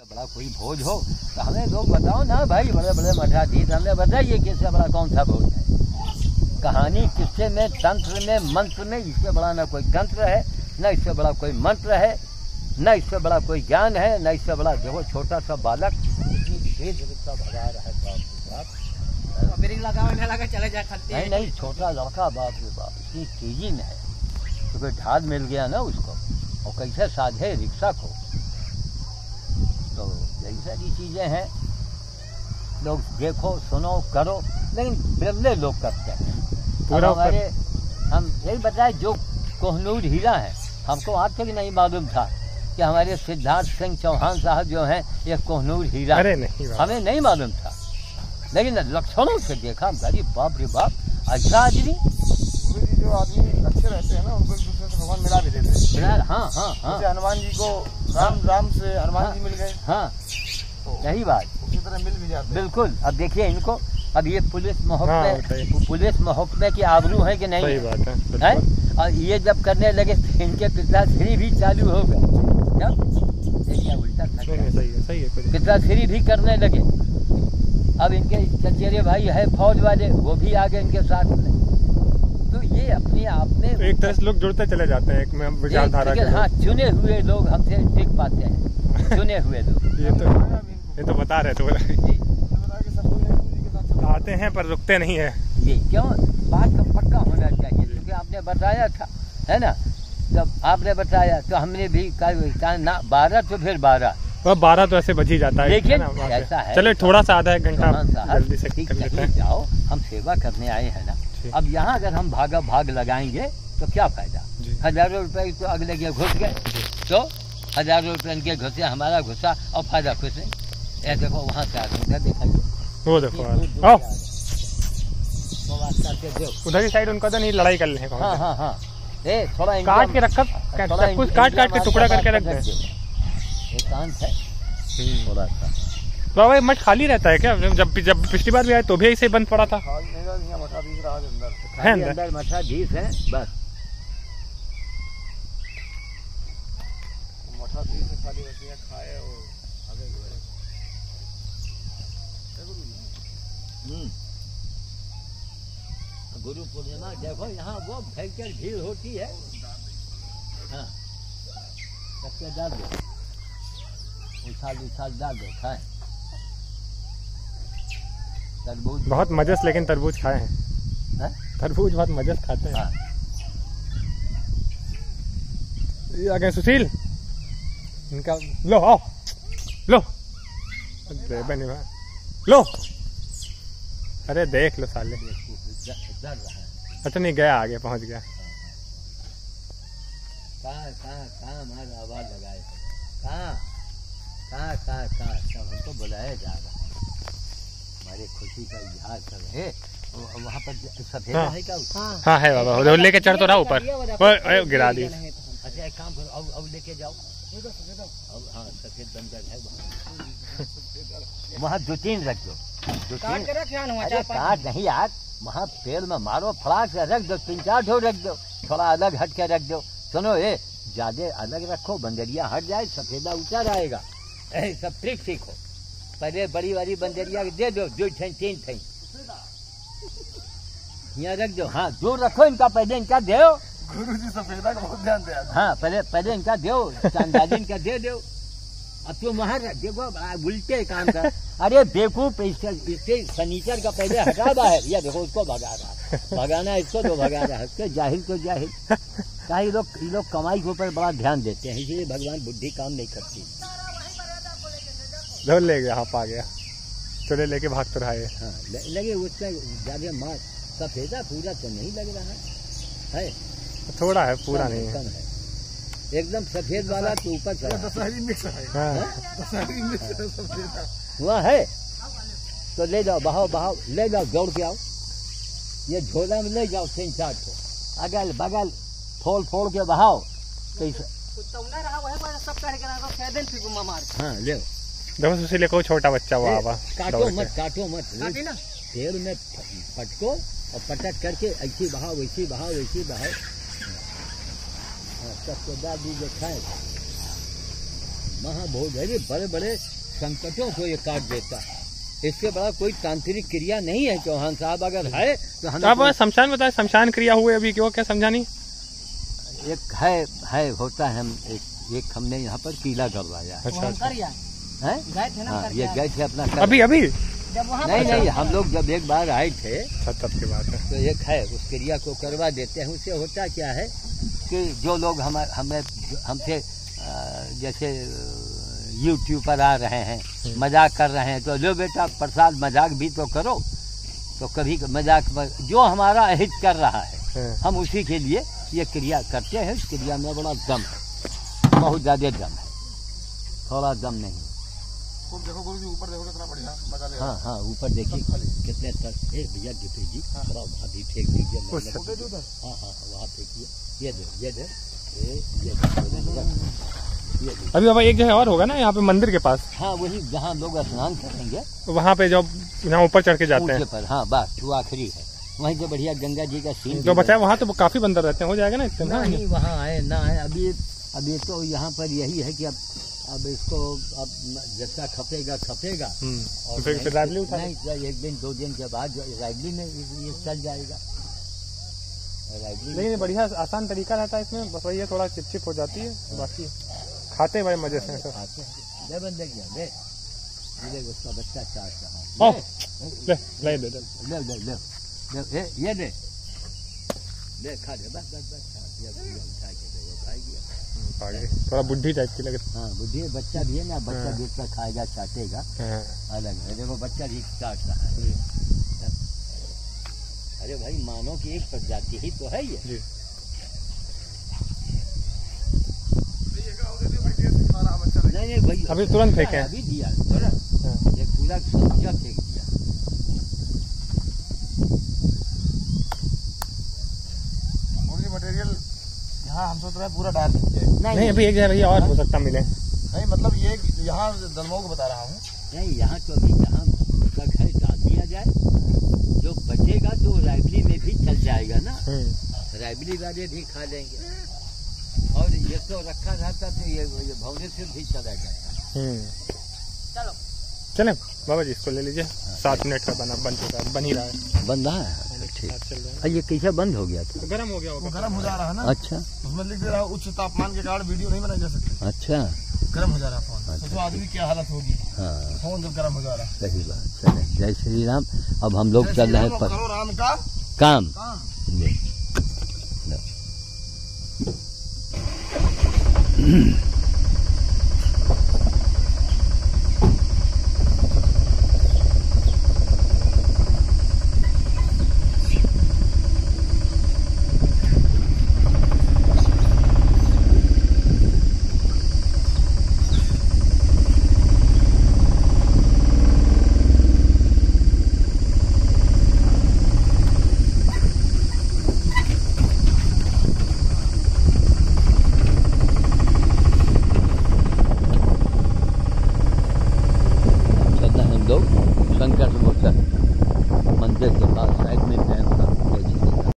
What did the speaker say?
बड़ा कोई भोज हो तो हमें लोग बताओ ना भाई बड़े बड़े मठाधीश हमें बताइए कि इससे बड़ा कौन सा भोज है। कहानी किस्से में तंत्र में मंत्र में इससे बड़ा ना कोई तंत्र है न इससे बड़ा कोई मंत्र है न इससे बड़ा कोई ज्ञान है न इससे बड़ा देखो छोटा सा बालक। है लगाओ नहीं नहीं छोटा लड़का बाप रे बाप इतनी तेज़ी में है। तो कोई ढाल मिल गया ना उसको और कैसे साधे रिक्शा को। यही सारी चीज़ें हैं। लोग देखो सुनो करो लेकिन बिरले लोग करते हैं। पूरा हमारे हम यही बताए जो कोहनूर हीरा है हमको आज तक नहीं मालूम था कि हमारे सिद्धार्थ सिंह चौहान साहब जो हैं ये कोहनूर हीरा अरे नहीं हमें नहीं मालूम था। लेकिन लक्षणों से देखा गरीब बाप रे बाप ऐसा आदमी जो आदमी अच्छे रहते हैं ना उनको भगवान मिला भी देते हैं। हाँ हाँ हाँ। जैसे हनुमान जी को राम राम से हनुमान जी मिल गए। हाँ। तो यही बात। उसी तरह मिल भी जाते बिल्कुल। अब देखिए इनको अब ये पुलिस हाँ, महकमे बताइए। पुलिस महकमे की आबरू है कि नहीं? सही बात है है? और ये जब करने लगे तो इनके पिताश्री भी चालू हो गए। जब ये क्या उल्टा था नहीं नहीं सही है सही है कोई पिताश्री भी करने लगे। अब इनके चचेरे भाई है फौज वाले वो भी आ गए इनके साथ में। तो ये अपने आप में तो एक तरह से लोग जुड़ते चले जाते हैं एक में विचारधारा के हाँ चुने हुए लोग हमसे टिक पाते हैं। चुने हुए लोग। ये तो ये तो बता रहे थे आते हैं पर रुकते नहीं है। जी क्यों? बात का पक्का होना चाहिए क्योंकि आपने बताया था है ना? जब आपने बताया तो हमने भी कहा ना बारह तो फिर बारह। वह बारह तो ऐसे बच ही जाता है लेकिन ना, ऐसा है- चले थोड़ा सा आधा एक घंटा जल्दी से कर लेते हैं। जाओ हम सेवा करने आए हैं ना। अब यहाँ अगर हम भागा भाग लगाएँगे तो क्या फ़ायदा? हज़ारों रुपए तो अगले के घुस गए। तो हज़ारों रुपए इनके घुसे हमारा घुसा और फ़ायदा खुश है। ये देखो वहाँ से आदमी दिखाइए वो देखो उधर ही साइड उनका तो नहीं लड़ाई कर ले हाँ हाँ हाँ। ए थोड़ा काट के रखा सब कुछ काट काट के टुकड़ा करके रख दे। दो। एकांत है। थोड़ा सा। बाबा ये मठ खाली रहता है क्या? जब जब पिछली बार भी आए तो भी ऐसे ही बंद पड़ा था। अंदर है अंदर? अंदर मठाधीश है बस। मठाधीश से खाली रसियाँ खाए और आगे गए क्या गुरु हम्म। गुरु पूर्णिमा देखो यहाँ वो भयंकर भीड़ होती है। हाँ। सबसे डाल दो उछाल उछाल डाल दो खाए तरबूज। बहुत मजस लेकिन तरबूज खाए हैं। हैं? तरबूज बहुत मजस खाते हैं। हाँ। ये आ गए सुशील। इनका लो आओ। लो। दे बनी लो। अरे देख लो साले। अच्छा नहीं गया आगे पहुँच गया। कहाँ कहाँ कहाँ हमारा आवाज़ लगाए कहाँ? कहाँ कहाँ कहाँ? सब हमको बुलाया जा रहा हमारे खुशी का इजहार कर रहे वहाँ पर सफ़ेद हाँ। है। क्या हाँ हाँ है बाबा लेके चढ़ तो रहा ऊपर। गिरा दी। अच्छा एक काम करो अब अब लेके जाओ। अब हाँ सफ़ेद बंदर है वहाँ। वहाँ दो तीन रख दो। तीन अरे काट नहीं यार वहाँ पेड़ में मारो फड़ाक से रख दो तीन चार ठो रख दो थोड़ा अलग हट के रख दो। सुनो ये ज़्यादा अलग रखो बंदरिया हट जाए सफेदा ऊँचा रहेगा सब ठीक सीखो पहले बड़ी वाली बंदरिया दे दो दो ठन तीन ठन यहाँ रख दो। हाँ दूर रखो इनका पहले इनका दो गुरु जी सफेदा का बहुत ध्यान दिया हाँ पहले पहले इनका दो चांदाजी इनका दे दो। अब तुम वहाँ रख- देखो उल्टे काम कर अरे बेवकूफ़ इससे फर्नीचर का पहले हटा रहा है। ये देखो उसको भगा रहा है। भगाना है इसको तो भगा रहा है। उसके जाहिल तो जाहिल। क्या ये लोग लोग कमाई के ऊपर बड़ा ध्यान देते हैं इसलिए भगवान बुद्धि काम नहीं करती। धर ले गया हाँ पा गया। चले लेके भाग तो रहा। है हाँ लगे उससे ज़्यादा मार सफेदा पूरा तो नहीं लग रहा है। है? थोड़ा है पूरा नहीं है। है। एकदम सफ़ेद वाला तो ऊपर है। दशहरी मिक्स है। हाँ। दशहरी मिक्स है सफेदा। वहाँ है? तो ले जाओ बहाओ बहाओ ले जाओ दौड़ के आओ। ये झोला में ले जाओ तीन चार को अगल बगल फोड़ फोड़ के बहाओ। तो इस- तो नहीं रहा वही सब कह के रहा कह देन फिर मार। हाँ ले देखो सुशील को छोटा बच्चा वो ए, आवा काटो मत काटो मत। पेड़ में पटको और पटक करके ऐसी बहाओ वैसी बहाओ वैसी बहाओ। हाँ, सबको डाल दीजिए खाए। महाभोग है ये बड़े बड़े संकटों को ये काट देता। है इससे बड़ा कोई तांत्रिक क्रिया नहीं है चौहान साहब अगर है तो हमें आप शमशान बताए शमशान क्रिया हुए अभी क्यों क्या समझा नहीं? एक है है होता है हम एक, एक हमने यहाँ पर कीला करवाया अच्छा अच्छा। हैं? हाँ ये गए थे अपना अभी अभी। नहीं नहीं हम लोग जब एक बार आए थे अच्छा तब की बात है। तो एक है उस क्रिया को करवा देते हैं। उससे होता क्या है कि जो लोग हम हमें हमसे जैसे यूट्यूब पर आ रहे हैं मज़ाक कर रहे हैं तो लो बेटा प्रसाद मज़ाक भी तो करो। तो कभी मज़ाक जो हमारा अहित कर रहा है हाँ। हम उसी के लिए ये क्रिया करते हैं। इस क्रिया में बड़ा दम है बहुत ज़्यादा दम है। थोड़ा दम नहीं। खूब देखो गुरु जी ऊपर देखो कितना बढ़िया मज़ा ले हाँ हाँ। ऊपर देखिए कितने तक ए भैया गिफ्ट जी थोड़ा वहाँ भी फेंक दीजिए हाँ हाँ हाँ, वहाँ फेंकिए। ये दे ये दे। अभी बाबा एक जगह और होगा ना यहाँ पे मंदिर के पास? हाँ वही जहाँ लोग स्नान करेंगे। वहाँ पे जो यहाँ ऊपर चढ़ के जाते हैं। पर हाँ बस वो आखिरी है। वहीं से बढ़िया गंगा जी का सीन जो बचा है वहाँ तो काफ़ी बंदर रहते हैं हो जाएगा ना इतने? नहीं वहाँ आए ना आए अभी अभी तो यहाँ पर यही है कि अब अब इसको अब जैसा खपेगा खपेगा। हम्म, और फिर फिर उठा नहीं एक दिन दो दिन के बाद राइबली में ये ये चल जाएगा। राइबली ये बढ़िया आसान तरीका रहता है इसमें। बस वही है थोड़ा चिपचिप हो जाती है बाकी खाते हैं भाई मज़े से। हैं आते हैं। ले बंदे गया ले ये देख उसका बच्चा चाट रहा है। ले, ले ले ले ले ले। ले ये दे। ले खा दे बस बस बस खा ये ये उठा के दे वो खाएगी हम्म, आगे। थोड़ा बुद्धि टाइप की लगे हाँ। बुद्धि बच्चा भी है ना बच्चा हाँ। देख खाएगा चाटेगा। हाँ, अलग है। देखो बच्चा भी चाट रहा है। अरे भाई मानव की एक प्रजाति ही तो है ये। नहीं नहीं भाई अभी तुरंत फेंके। अभी दिया तुरंत। हाँ। ये पूरा सब्जा फेंक दिया गुरु जी मटेरियल यहाँ हम सोच रहे हैं पूरा डाल दीजिए नहीं अभी एक जगह भैया और हो सकता मिले। नहीं मतलब ये यहाँ दलमो को बता रहा हूँ। नहीं यहाँ तो अभी जहाँ उसका घर डाल दिया जाए जो बचेगा तो राइबली में भी चल जाएगा ना। हम्म, राइबली वाले भी खा लेंगे। और ये तो रखा रहता तो ये ये भुवनेश्वर भी चला जाता। हम्म। चलो। चले बाबा जी इसको ले लीजिए। सात मिनट का बना बन चुका है बन ही रहा है। बंद रहा है? है। और ये कैसे बंद हो गया था? तो गर्म हो गया वो होगा गर्म हो जा रहा है ना। अच्छा। उसमें लिख दे रहा उच्च तापमान के कारण वीडियो नहीं बनाई जा सकती। अच्छा। गर्म हो जा रहा है फ़ोन। अच्छा। सोचो आदमी क्या हालत होगी। हाँ। फ़ोन जब गर्म हो जा रहा है। सही बात चले। जय श्री राम। अब हम लोग चल रहे हैं पर राम का काम। काम।